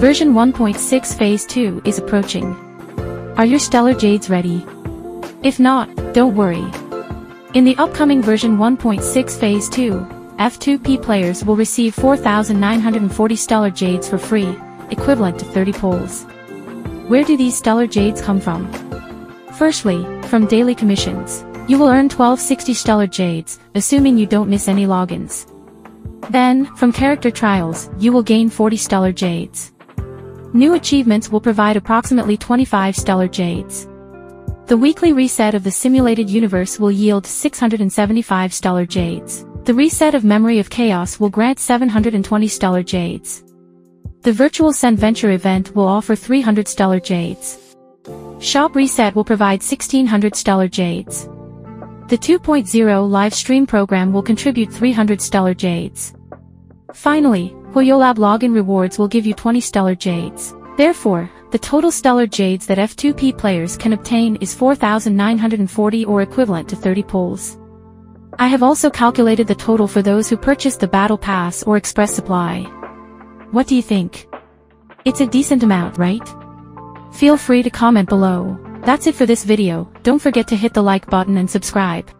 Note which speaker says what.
Speaker 1: Version 1.6 Phase 2 is approaching. Are your Stellar Jades ready? If not, don't worry. In the upcoming version 1.6 Phase 2, F2P players will receive 4,940 Stellar Jades for free, equivalent to 30 pulls. Where do these Stellar Jades come from? Firstly, from daily commissions. You will earn 1260 Stellar Jades, assuming you don't miss any logins. Then, from character trials, you will gain 40 Stellar Jades. New achievements will provide approximately 25 Stellar Jades. The weekly reset of the simulated universe will yield 675 Stellar Jades. The reset of Memory of Chaos will grant 720 Stellar Jades. The Virtual Send Venture event will offer 300 Stellar Jades. Shop Reset will provide 1600 Stellar Jades. The 2.0 live stream program will contribute 300 Stellar Jades. Finally, HoYoLab login rewards will give you 20 Stellar Jades. Therefore, the total Stellar Jades that F2P players can obtain is 4,940 or equivalent to 30 pulls. I have also calculated the total for those who purchased the Battle Pass or Express Supply. What do you think? It's a decent amount, right? Feel free to comment below. That's it for this video, don't forget to hit the like button and subscribe.